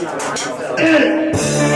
ます。